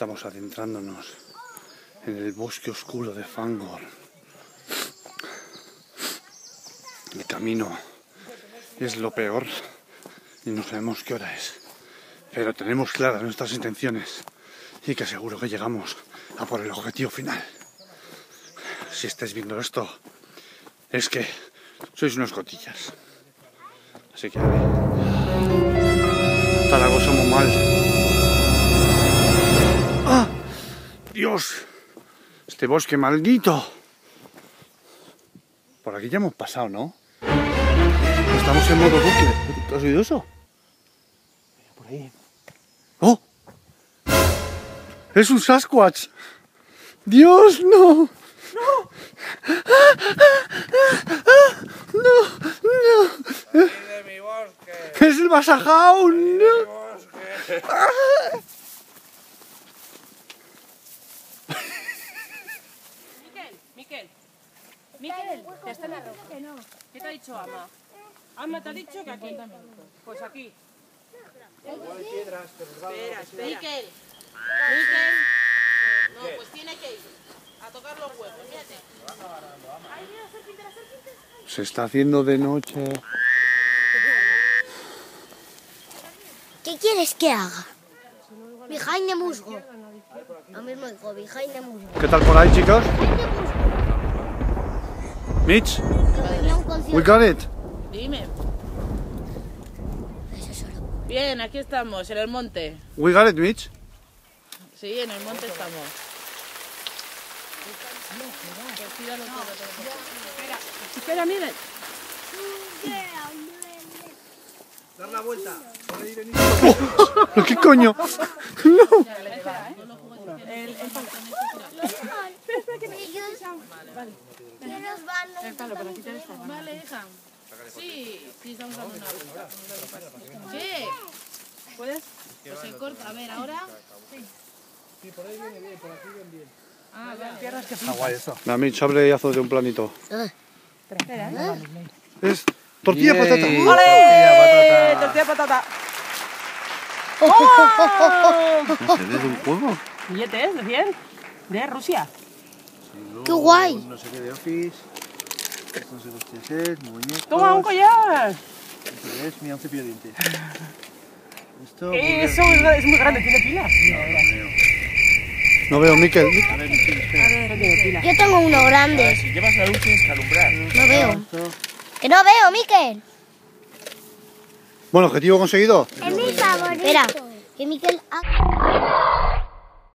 Estamos adentrándonos en el bosque oscuro de Fangor. El camino es lo peor y no sabemos qué hora es. Pero tenemos claras nuestras intenciones y que seguro que llegamos a por el objetivo final. Si estáis viendo esto, es que sois unos cotillas. Así que a ver. Está la cosa muy mal. ¡Dios! Este bosque maldito. Por aquí ya hemos pasado, ¿no? Estamos en modo bucle. ¿Tú has oído eso? Mira, por ahí. ¡Oh! ¡Es un Sasquatch! ¡Dios, no! ¡No! ¡No! de mi bosque, ¡Es el Basajaun! mi ¡No! bosque. Miquel, Miquel. Miquel, te están ¿Qué te ha dicho Ama? Ama te ha dicho que aquí. Pues aquí. Espera, espera. Miquel. Miquel. No, pues tiene que ir a tocar los huevos, fíjate. Se está haciendo de noche. ¿Qué quieres que haga? Behind the musgo. Lo mismo digo, behind the musgo. ¿Qué tal por ahí, chicos? Mitch, we got it. Dime. Bien, aquí estamos, en el monte. We got it, Mitch. Sí, en el monte estamos. Espera, miren. ¿Pero qué coño? ¿Quién nos van a Vale, hija. Sí, sí, estamos dando una vuelta. Sí. ¿Puedes? Pues se corta. A ver, ahora. Sí. por ahí viene bien, por aquí viene bien. Ah, vale. Tierras que La Mitch, abre y hazlo de un planito. Ah. Es tortilla de patata. ¡Ole! Tortilla de patata. Sé, ¿es un juego? Billetes de 100 de Rusia. ¡Qué guay! No sé qué de Office. Esto no sé qué es, muñecos. ¡Toma un collar! Esto es, mira, un cepillo de dientes. Esto. Eso es, es muy grande, tiene pilas. No veo, Miquel. A ver, Miquel, espera. No tiene pilas. Yo tengo uno grande. Si llevas la luz tienes que alumbrar. No veo. Esto. ¡Que no veo, Miquel! Bueno, objetivo conseguido. Es mi favorito. Espera, que Miquel... ha-